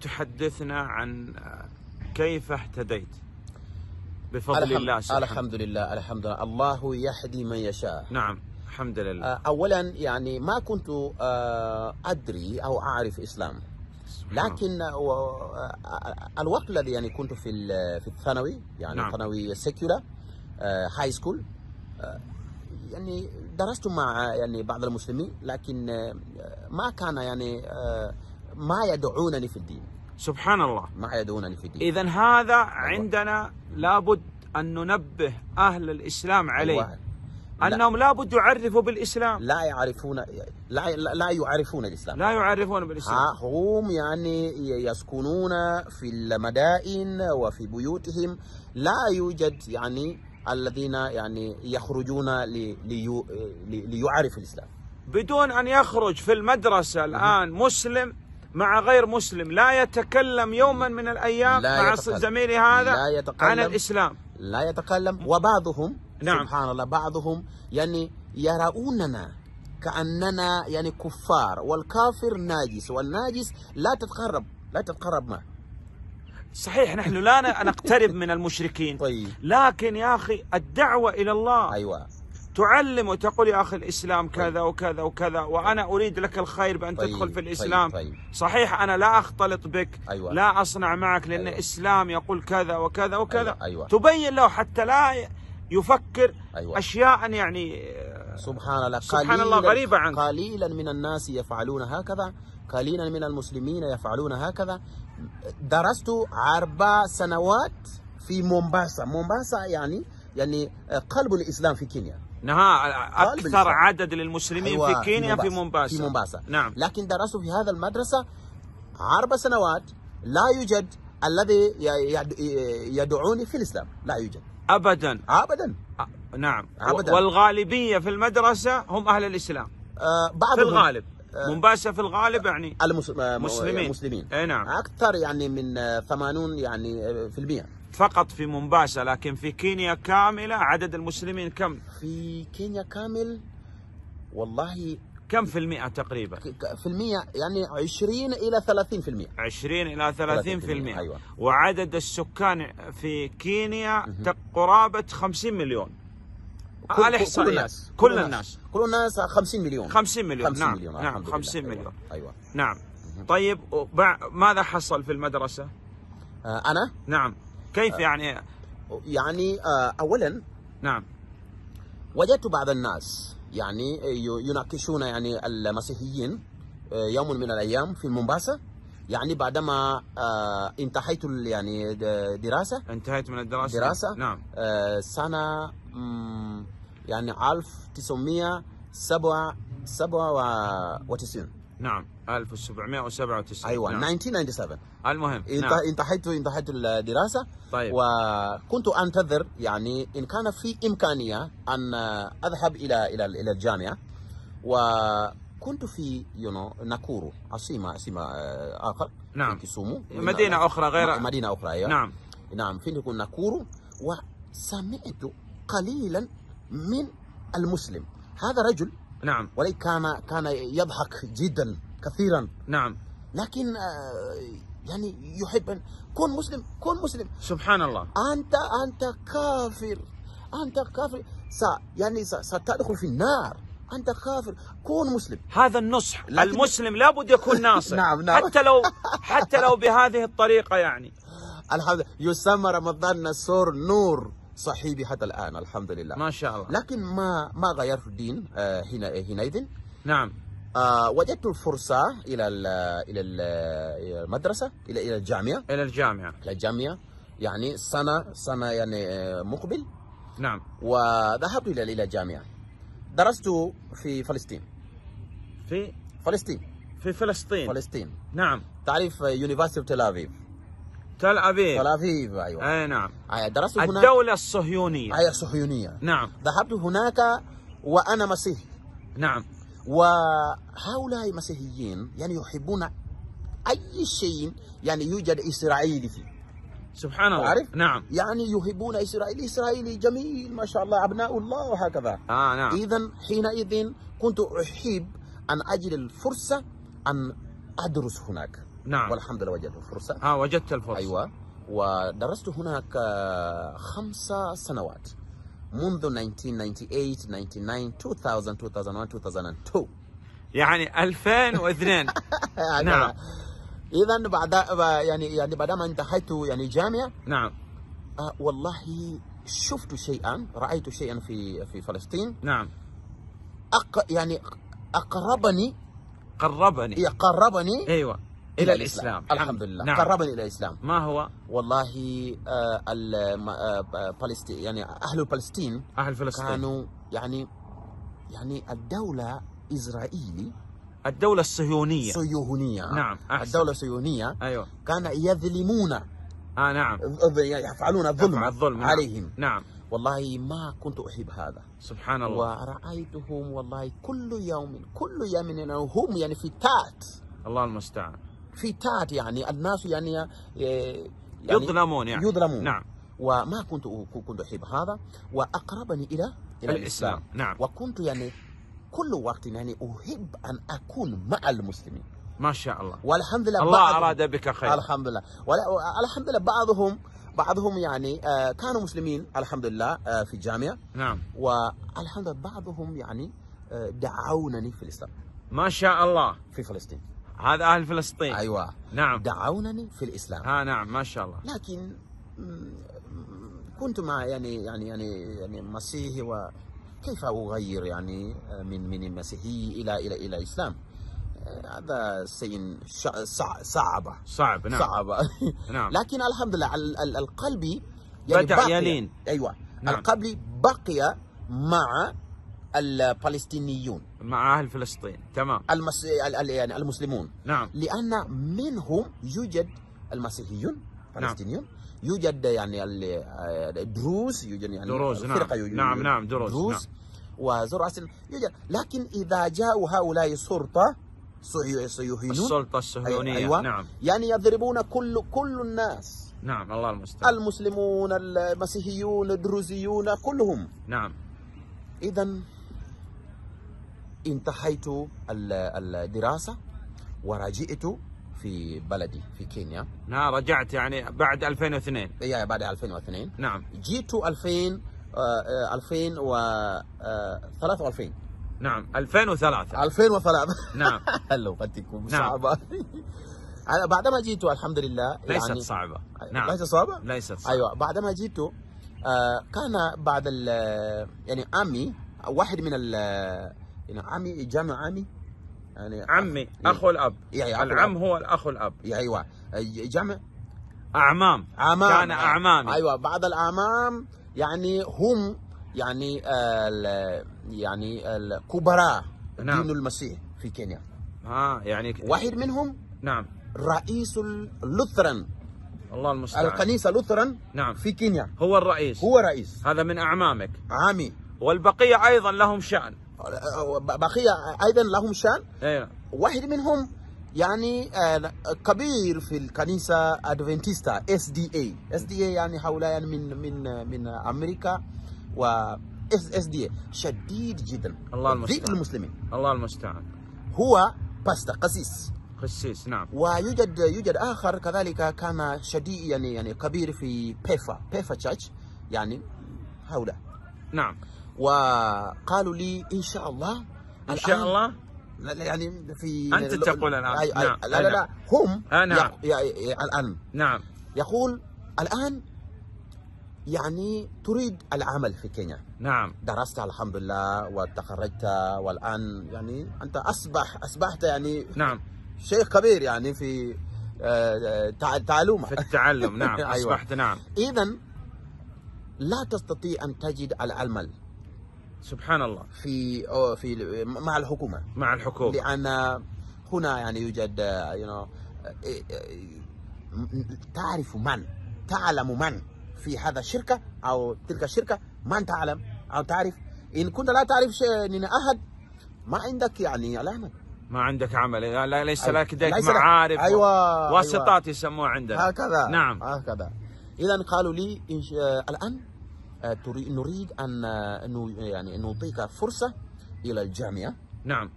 تحدثنا عن كيف اهتديت؟ بفضل الحمد, الله سبحانه الحمد لله الحمد لله الله يهدي من يشاء. نعم الحمد لله. آه، اولا يعني ما كنت آه، أدري أو أعرف إسلام. لكن آه، الوقت الذي يعني كنت في ال- في الثانوي يعني نعم. ثانوي سيكولا هاي سكول يعني درست مع يعني بعض المسلمين لكن آه، ما كان يعني آه، ما يدعونني في الدين. سبحان الله ما يدعونني في الدين. إذا هذا عندنا لابد أن ننبه أهل الإسلام عليه. أيوة. لا. أنهم لابد يعرفوا بالإسلام. لا يعرفون لا لا يعرفون الإسلام. لا يعرفون بالإسلام. ها هم يعني يسكنون في المدائن وفي بيوتهم. لا يوجد يعني الذين يعني يخرجون لي لي ليعرف الإسلام. بدون أن يخرج في المدرسة الآن مسلم مع غير مسلم لا يتكلم يوما من الأيام مع يتكلم. زميلي هذا لا يتكلم. عن الإسلام لا يتكلم وبعضهم نعم. سبحان الله بعضهم يعني يروننا كأننا يعني كفار والكافر ناجس والناجس لا تتقرب لا تتقرب معه صحيح نحن لا نقترب من المشركين طيب لكن يا أخي الدعوة إلى الله أيوه تعلم وتقول يا أخي الإسلام كذا وكذا وكذا وأنا أريد لك الخير بأن طيب، تدخل في طيب، الإسلام طيب. صحيح أنا لا أختلط بك أيوة. لا أصنع معك لأن أيوة. الإسلام يقول كذا وكذا وكذا أيوة، أيوة. تبين له حتى لا يفكر أيوة. أشياء يعني سبحان الله سبحان الله غريبة عنك. قليلا من الناس يفعلون هكذا قليلا من المسلمين يفعلون هكذا درست أربع سنوات في مومباسا مومباسا يعني يعني قلب الإسلام في كينيا نها الإسلام. عدد للمسلمين أيوة، في كينيا في مومباسا في مومباسا نعم. لكن درست في هذا المدرسة أربع سنوات لا يوجد الذي يدعوني في الإسلام لا يوجد. أبدا. أبدا. أ- نعم. أبداً. والغالبية في المدرسة هم أهل الإسلام. آه، في بعضهم الغالب مومباسا في الغالب يعني المسلمين. مسلمين. المسلمين. أي نعم. أكثر يعني من آه، 80 يعني آه، في المية فقط في مومباسا لكن في كينيا كاملة عدد المسلمين كم؟ في كينيا كامل والله كم في المئة تقريبا؟ في المية يعني 20 إلى 30 في المية 20 إلى 30 في 30%, المئة. أيوة. وعدد السكان في كينيا قرابة 50 مليون. كل, على كل إحصائيات. الناس كل الناس. كل الناس 50 مليون. 50 مليون 50 نعم مليون نعم الحمد لله. 50 أيوة. مليون. أيوه نعم. طيب ماذا حصل في المدرسة؟ آه، أنا؟ نعم. كيف يعني؟ يعني آه، اولا نعم. وجدت بعض الناس يعني ي- يناقشون يعني المسيحيين آه، يوم من الأيام في مومباسا يعني بعدما آه، انتهيت يعني دراسة. انتهيت من الدراسة؟ دراسة. نعم. آه، سنة مم، يعني 1997 نعم. 1797 أيوة نعم. 1997 المهم نعم. انتهيت انتهيت الدراسة. طيب. وكنت أنتظر يعني إن كان في إمكانية أن أذهب إلى إلى إلى الجامعة. وكنت في يو نو ناكورو عاصمة آه، آخر. نعم. في كيسومو. مدينة أخرى غير مدينة أخرى أيوة. نعم. نعم في ناكورو. وسمعت قليلا من المسلم. هذا رجل نعم. ولكن كان كان يضحك جدا كثيرا. نعم. لكن آه، يعني يحب أن كن مسلم كن مسلم. سبحان الله. انت أنت كافر. أنت كافر. س يعني ستدخل في النار. أنت كافر. كن مسلم. هذا النصح. لكن- المسلم لابد يكون ناصح. نعم، نعم. حتى لو حتى لو بهذه الطريقة يعني. الحمد لله يسمى رمضان نصور نور. صحيبي حتى الآن الحمد لله ما شاء الله. لكن ما ما غيرت الدين آه، هنا حينئذ نعم. آه، وجدت الفرصة إلى ال إلى ال إلى المدرسة إلى إلى الجامعة. إلى الجامعة. إلى الجامعة. يعني سنة سنة يعني آه، مقبل. نعم. وذهبت إلى إلى الجامعة درست في فلسطين. في؟ فلسطين. في فلسطين. فلسطين. نعم. تعرف يونيفرسيتي تل أبيب تل أبيب. تل أبيب أيوة. أي نعم. آه، درست هناك. الدولة الصهيونية. آية صهيونية نعم. ذهبت هناك وأنا مسيحي. نعم. وهؤلاء المسيحيين يعني يحبون أي شيء يعني يوجد إسرائيلي فيه. سبحان الله. عارف؟ نعم. يعني يحبون إسرائيل. إسرائيلي جميل ما شاء الله أبناء الله وهكذا آه نعم. إذا حينئذ كنت أحب أن أجد الفرصة أن أدرس هناك. نعم. والحمد لله وجدت فرصة ها وجدت الفرصة. أيوة. ودرست هناك آه، خمس سنوات منذ 1998 99 2000 2001 2002 يعني 2002 نعم. اذا بعد يعني يعني بعدما انتهيت يعني جامعة نعم. آه والله شفت شيئا رأيت شيئا في في فلسطين. نعم. أق يعني أقربني قربني. قربني أيوه. إلى الإسلام. الحمد لله نعم. قربني إلى الإسلام. ما هو؟ والله آه ال- آه، فلسطين يعني أهل فلسطين أهل فلسطين. كانوا يعني يعني الدولة اسرائيلي الدولة الصهيونية. صهيونية. نعم، أحسن. الدولة الصهيونية أيوه. كان يظلمون. آه نعم. يفعلون الظلم الظلم نعم. عليهم. نعم. والله ما كنت أحب هذا. سبحان الله. ورأيتهم والله كل يوم كل يوم يعني هم يعني في تات الله المستعان. في تات يعني الناس يعني, يعني يظلمون يعني. يظلمون. نعم. وما كنت كنت أحب هذا. وأقربني إلى إلى الإسلام. نعم. وكنت يعني كل وقت يعني أحب أن أكون مع المسلمين. ما شاء الله. والحمد لله الله بعض- أراد بك خير. الحمد لله. ولا- الحمد لله بعضهم بعضهم يعني آه، كانوا مسلمين الحمد لله آه، في الجامعة. نعم. والحمد لله بعضهم يعني آه، دعونني في الإسلام. ما شاء الله. في فلسطين. هذا أهل فلسطين. أيوه. نعم. دعونني في الإسلام. ها نعم ما شاء الله. لكن كنت مع يعني يعني يعني يعني مسيحي وكيف أغير يعني من من المسيحي إلى إلى إلى الإسلام؟ هذا شيء صعب صعب نعم. صعب نعم. لكن الحمد لله ال- ال- القلب يعني بقي- يلين. أيوه. نعم. القلب بقي مع الفلسطينيون. مع أهل فلسطين. تمام. المس... ال- ال- يعني المسلمون. نعم. لأن منهم يوجد المسيحيون فلسطينيون. يوجد يعني ال- الدروز يوجد يعني دروز، نعم. يوجد نعم، نعم، دروز، دروز وزرعسل يوجد. لكن إذا جاءوا هؤلاء السلطة صهيو- صهيونيون. السلطة الصهيونية أيوة. نعم. يعني يضربون كل كل الناس. نعم الله المستعان. المسلمون المسيحيون الدروزيون كلهم. نعم. اذا انتهيت ال- الدراسة ورجعت في بلدي في كينيا. نا رجعت يعني بعد 2002 هي بعد 2002 نعم. جيت 2000 آه، آه، 2003 و2000 نعم 2003 2003 نعم. لغتكم نعم. صعبة. أنا بعدما جيت الحمد لله ليست يعني صعبة. نعم. ليست صعبة؟ ليست صعبة. أيوه بعدما جيت آه، كان بعد ال يعني عمي واحد من يعني عمي جامع عمي. يعني عمي أخو الأب. يعني أخو العم. هو الأخ الأب. يعني أيوه. جامع؟ أعمام. أعمام. كان أعمامي. أيوه. بعض الأعمام يعني هم يعني ال- يعني الكبراء نعم. دين المسيح في كينيا. ها يعني واحد منهم نعم. رئيس اللوثران الله المستعان. الكنيسة لوثران نعم. في كينيا. هو الرئيس. هو رئيس. هذا من أعمامك. عامي والبقية أيضا لهم شأن. بقية أيضا لهم شأن. أيوة. واحد منهم يعني آه، كبير في الكنيسة أدفنتيستا اس دي اي اس دي اي يعني هؤلاء يعني من من من أمريكا و اس اس دي شديد جدا. الله ضد المستعان. المسلمين. الله المستعان. هو pastor قسيس. قسيس نعم. ويوجد يوجد آخر كذلك كان شديد يعني يعني كبير في PEFA PEFA church يعني هؤلاء. نعم. وقالوا لي إن شاء الله إن شاء الله يعني في أنت تقول الآن. أي أي نعم. لا لا لا هم آه، نعم. الآن نعم يقول الآن يعني تريد العمل في كينيا نعم درست الحمد لله وتخرجت والآن يعني أنت أصبح أصبحت يعني نعم شيخ كبير يعني في آه، تع- تعلومة في التعلم نعم أيوة. أصبحت نعم إذا لا تستطيع أن تجد العمل سبحان الله. في أو في مع الحكومة. مع الحكومة. لأن هنا يعني يوجد you know, تعرف من تعلم من في هذا الشركة أو تلك الشركة؟ من تعلم؟ أو تعرف؟ إن كنت لا تعرف من أحد ما عندك يعني العمل ما عندك عمل. لا ليس أيوة. لك لديك ليس معارف أيوة، واسطات يسموها عندنا. هكذا. نعم. هكذا. إذا قالوا لي إن ش- الآن آه، تري- نريد أن آه، يعني أن نعطيك فرصة إلى الجامعة. نعم.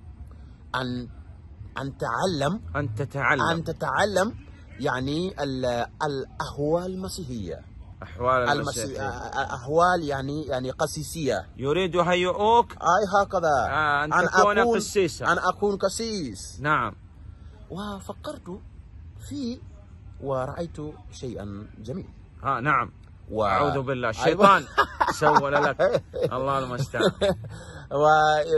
أن أن تعلم أن تتعلم. أن تتعلم يعني ال- الأهوال المسيحية. أحوال المسي... المسيحية. أهوال يعني يعني قسيسية. يريد يهيئوك أي هكذا. آه، أن تكون قسيسا. أن أكون قسيس. نعم. وفكرت فيه ورأيت شيئا جميل ها نعم. و... أعوذ بالله. أيوة. الشيطان سول لك. الله المستعان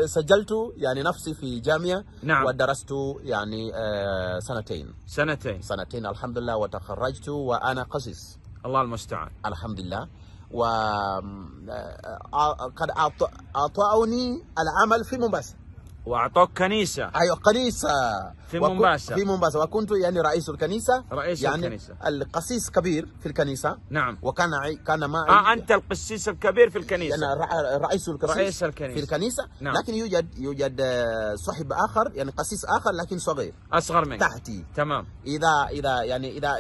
وسجلت يعني نفسي في جامعة نعم. ودرست يعني آه، سنتين. سنتين. سنتين الحمد لله وتخرجت وأنا قسيس الله المستعان الحمد لله وقد أعطوني العمل في مومباسا وأعطوك كنيسة. أيوة كنيسة. في مومباسا. في مومباسا وكنت يعني رئيس الكنيسة. رئيس يعني الكنيسة. القسيس كبير في الكنيسة. نعم. وكان عي- كان معي آه أنت القسيس الكبير في يعني الكنيسة رع- رئيس الكنيسة رئيس الكنيسة. في الكنيسة. نعم. لكن يوجد يوجد آه، صاحب آخر يعني قسيس آخر لكن صغير. أصغر منك. تحتي. تمام. إذا إذا يعني إذا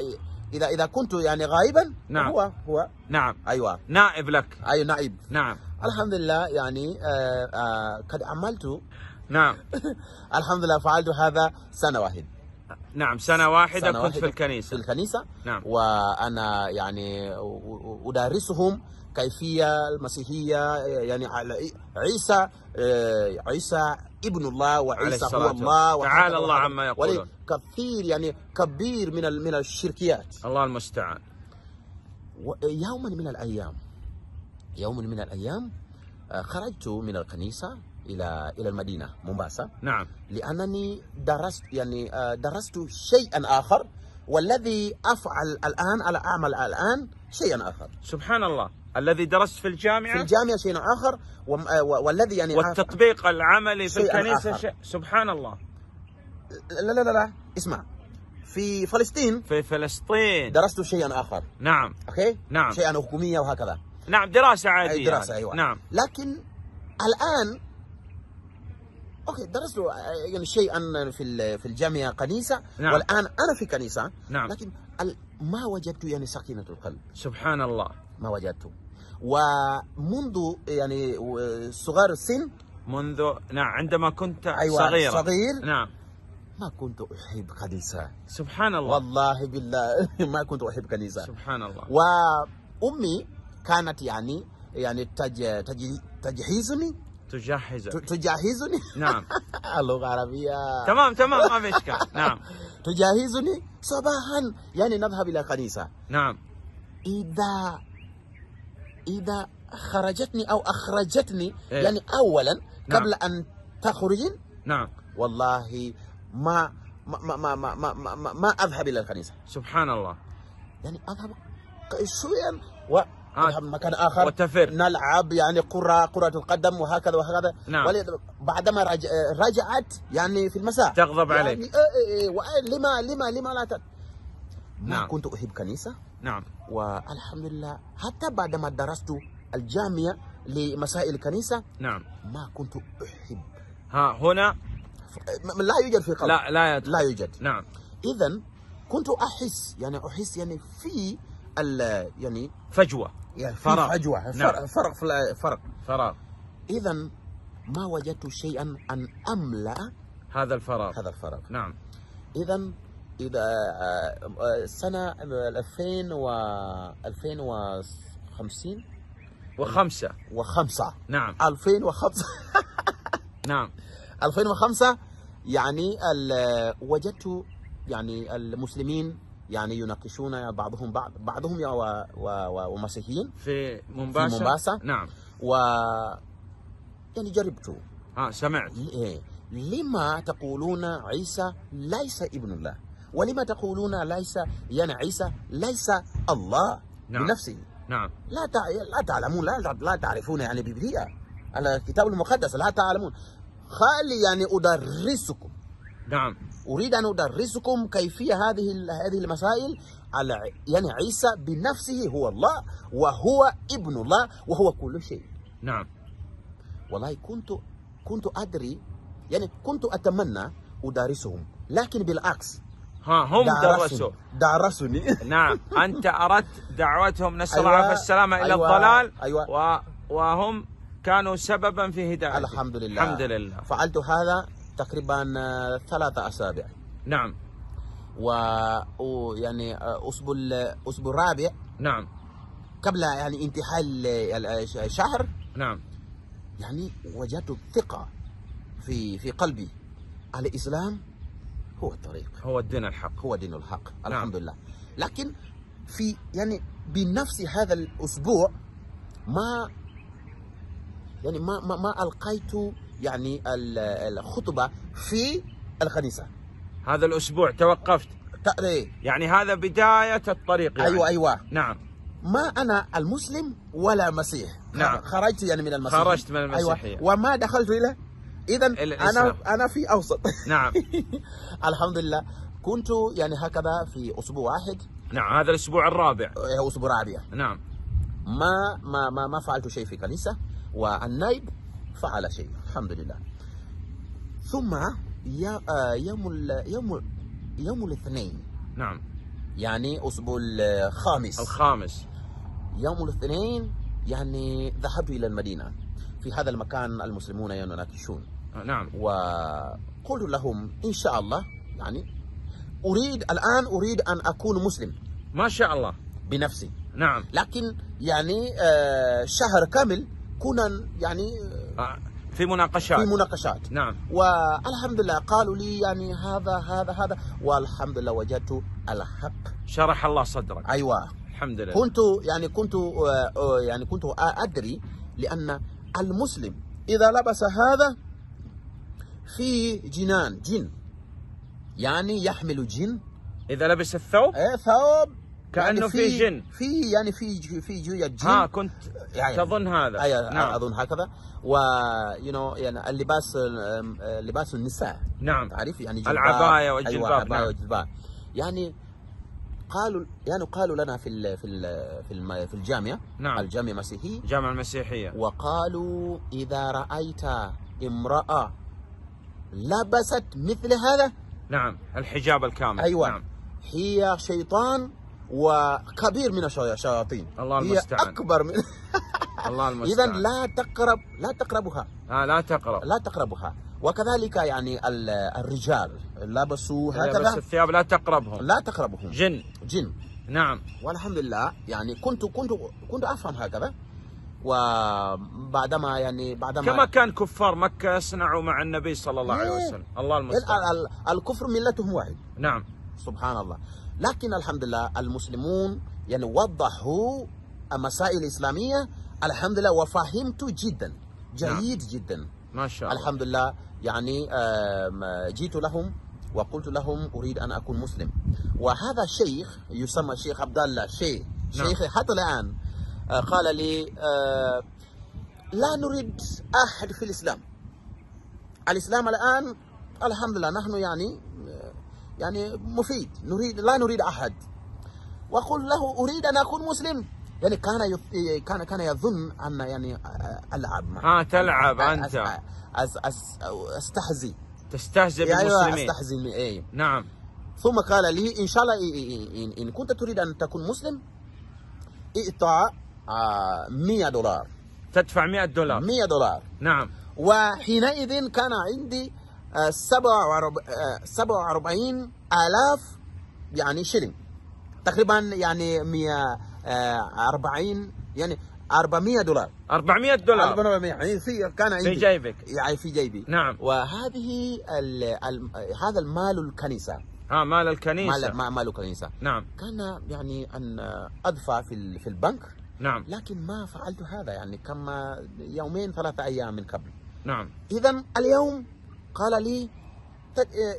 إذا إذا كنت يعني غائبا نعم. هو هو نعم. أيوة. نائب لك. أي نائب. نعم. الحمد لله يعني آه آه قد عملت نعم الحمد لله فعلت هذا سنة واحدة نعم سنة واحدة سنة كنت واحدة في الكنيسة في الكنيسة نعم. وأنا يعني أدرسهم كيفية المسيحية يعني على عيسى آه، عيسى ابن الله وعيسى هو الله. تعالى الله. عما يقولون. كثير يعني كبير من من الشركيات الله المستعان يوما من الأيام يوم من الأيام آه، خرجت من الكنيسة إلى إلى المدينة مومباسا نعم. لأنني درست يعني آه، درست شيئا آخر والذي أفعل الآن على أعمل الآن شيئا آخر. سبحان الله الذي درست في في الجامعة الجامعة شيء آخر وم- آه، والذي يعني والتطبيق العملي في شيئاً آخر. شيء سبحان الله لا لا لا لا اسمع. في فلسطين في فلسطين. درست شيئا آخر. نعم. أوكي؟ نعم. شيئا حكومية وهكذا. نعم دراسة أي عادية دراسة يعني. أيوة. نعم. لكن الآن أوكي درست يعني شيئا في في الجامعة كنيسة نعم. والآن أنا في كنيسة نعم. لكن ما وجدت يعني سكينة القلب. سبحان الله. ما وجدت. ومنذ يعني صغار السن منذ نعم عندما كنت أيوة صغيرا. صغير نعم. ما كنت أحب كنيسة. سبحان الله. والله بالله ما كنت أحب كنيسة. سبحان الله. وامي كانت يعني يعني تج تج تجهيزني تجهز ت- تجهزني؟ نعم. اللغة العربيه تمام تمام ما في اشكال نعم. تجهزني؟ صباحا. يعني نذهب إلى كنيسه نعم. إذا إذا خرجتني أو أخرجتني إيه. يعني اولا نعم. قبل أن تخرجين؟ نعم. والله ما ما ما ما ما, ما, ما, ما, ما أذهب إلى الكنيسه سبحان الله. يعني أذهب شويا واذهب مكان آخر وتفر. نلعب يعني قرى كرة القدم وهكذا وهكذا. نعم. بعدما رج... رجعت يعني في المساء. تغضب يعني عليك. إيه إيه إيه وإيه لما لما لما لا ت... ما نعم. كنت أحب كنيسة. نعم. والحمد لله حتى بعدما درست الجامعة لمسائل الكنيسة نعم. ما كنت أحب. ها هنا؟ لا يوجد في قلبي لا لا يدخل لا يوجد. نعم. إذا كنت أحس يعني أحس يعني في ال يعني فجوة. يعني فراغ. فجوة نعم. فرق فرق فرق. فراغ. إذا ما وجدت شيئا أن أملأ هذا الفراغ. هذا الفراغ. نعم. إذا إذا آه، آه، سنة 2000 و 2050 وخمسة. وخمسة. نعم. 2005 نعم. 2005 يعني ال- وجدت يعني المسلمين يعني يناقشون بعضهم بعض بعضهم يا و- و- و- ومسيحيين في مومباسا في مومباسا. نعم. و يعني جربت ها سمعت. إيه، لما تقولون عيسى ليس ابن الله؟ ولما تقولون ليس يعني عيسى ليس الله نعم. بنفسه؟ نعم. لا تع... لا تعلمون لا لا تعرفون يعني ببديئة على الكتاب المقدس لا تعلمون. خلي يعني أدرسكم. نعم. أريد أن أدرسكم كيفية هذه هذه المسائل. على يعني عيسى بنفسه هو الله وهو ابن الله وهو كل شيء. نعم. والله كنت كنت أدري يعني كنت أتمنى أدرسهم لكن بالعكس. ها هم درسوا. درسوني نعم. أنت أردت دعوتهم نسأل الله أيوة، السلامة إلى أيوة، الضلال. أيوة. و... وهم كانوا سببا في هدايتك. الحمد لله. الحمد لله. فعلت هذا تقريبا آه، ثلاثة أسابيع. نعم. و و- يعني آه، أسبوع الأسبوع الرابع. نعم. قبل يعني انتهاء ال- ال- الشهر. نعم. يعني وجدت ثقة في في قلبي. الإسلام هو الطريق. هو الدين الحق. هو دين الحق. نعم. الحمد لله. لكن في يعني بنفس هذا الأسبوع ما يعني ما ما, ما ألقيت يعني ال- الخطبة في الكنيسة هذا الأسبوع توقفت. إيه. يعني هذا بداية الطريق يعني. أيوة أيوة. نعم. ما أنا المسلم ولا مسيح. نعم. خرجت يعني من المسيح. خرجت من المسيحية. أيوة. وما دخلت إلى إذا إلى أنا الإسلام. أنا في أوسط. نعم. الحمد لله كنت يعني هكذا في أسبوع واحد. نعم هذا الأسبوع الرابع. آه، أسبوع رابع. نعم. ما ما ما ما فعلت شيء في كنيسة والنائب فعل شيء. الحمد لله. ثم يا- آه، يوم ال- يوم يوم الاثنين. نعم. يعني أسبوع الخامس. الخامس. يوم الاثنين يعني ذهبت إلى المدينة. في هذا المكان المسلمون يناقشون. آه، نعم. وقلت لهم إن شاء الله يعني أريد الآن أريد أن أكون مسلم. ما شاء الله. بنفسي. نعم. لكن يعني آه، شهر كامل كنا يعني آه، في مناقشات. في مناقشات. نعم. والحمد لله قالوا لي يعني هذا هذا هذا. والحمد لله وجدت الحق. شرح الله صدرك. أيوه. الحمد لله كنت يعني كنت يعني كنت أدري لأن المسلم إذا لبس هذا في جنان جن. يعني يحمل جن. إذا لبس الثوب؟ آه، ثوب. كأنه يعني في جن. في يعني في في جوية جن. ها كنت يعني تظن هذا. أيوه نعم. أظن هكذا. و you know يعني اللباس لباس النساء. نعم. تعرف يعني جلباب العباية والجلباب، أيوه عباية نعم. والجلباب. يعني قالوا يعني قالوا لنا في ال في ال في, الم في الجامعة. نعم. الجامعة المسيحية. الجامعة المسيحية. وقالوا إذا رأيت امرأة لبست مثل هذا. نعم الحجاب الكامل. أيوه. نعم. هي شيطان وكبير من الشي- الشياطين. الله هي المستعان. أكبر من الله اذا المستعان لا تقرب لا تقربها. آه لا تقرب. لا تقربها. وكذلك يعني ال- الرجال. لبسوا بس هكذا. الثياب لا تقربهم. لا تقربهم. جن. جن. نعم. والحمد لله يعني كنت كنت كنت أفهم هكذا. وبعدما يعني بعدما كما كان كفار مكة يصنعوا مع النبي صلى الله عليه إيه. وسلم. الله ال- المستعان. ال- الكفر ملتهم واحد. نعم. سبحان الله. لكن الحمد لله المسلمون يعني وضحوا المسائل الإسلامية الحمد لله وفهمت جدا جيد جدا. ما شاء الله. الحمد لله يعني جيت لهم وقلت لهم أريد أن أكون مسلم. وهذا الشيخ يسمى الشيخ عبد الله شيخ نعم. شيخ حتى الآن آه، قال لي آه، لا نريد أحد في الإسلام. الإسلام الآن الحمد لله نحن يعني يعني مفيد. نريد لا نريد أحد. وقل له أريد أن أكون مسلم. يعني كان يف- كان كان يظن أن يعني ألعب معه. ها تلعب أنت. أس- أس أس استهزي تستهزئ يعني بالمسلمين. استهزي إيه. نعم. ثم قال لي إن شاء الله إن, إن كنت تريد أن تكون مسلم آه، 100 دولار. تدفع 100 دولار. 100 دولار. نعم. وحينئذ كان عندي آه، سبعة وأرب- آه، سبعة وأربعين آلاف يعني شيلين تقريبا يعني 140 يعني 400 دولار. 400 دولار. 400 يعني في كان في عندي جيبك. يعني في جيبي. نعم. وهذه ال ال هذا المال الكنيسة. ها مال مال الكنيسة. ما- مال الكنيسة. نعم. كان يعني أن أدفع في ال- في البنك. نعم. لكن ما فعلت هذا يعني كما يومين ثلاثة أيام من قبل. نعم. إذا اليوم قال لي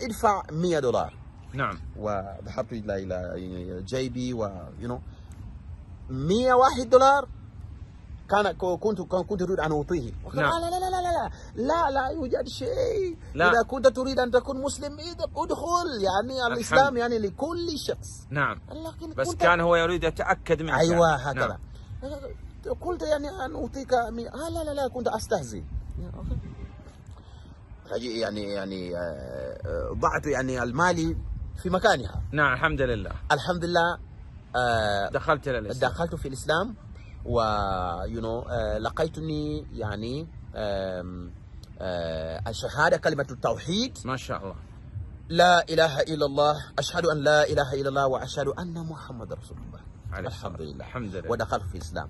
ادفع 100 دولار. نعم. وذهبت إلى إلى جيبي و you know 101 دولار كان كنت كنت أريد أن أعطيه. نعم. لا لا لا لا لا لا لا يوجد شيء. لا. إذا كنت تريد أن تكون مسلم ادخل يعني الإسلام يعني لكل شخص. نعم. لكن بس كنت كان هو يريد يتأكد منك أيوه يعني. هكذا. نعم. قلت يعني أن أعطيك مي... آه لا لا لا كنت أستهزئ. يعني يعني آه، آه، ضعت يعني المالي في مكانها. نعم الحمد لله الحمد لله آه، دخلت إلى الإسلام. دخلت في الإسلام و you know آه، لقيتني يعني آه، الشهادة كلمة التوحيد. ما شاء الله. لا إله إلا الله أشهد أن لا إله إلا الله وأشهد أن محمد رسول الله. عليه الحمد. لله الحمد لله. ودخلت في الإسلام.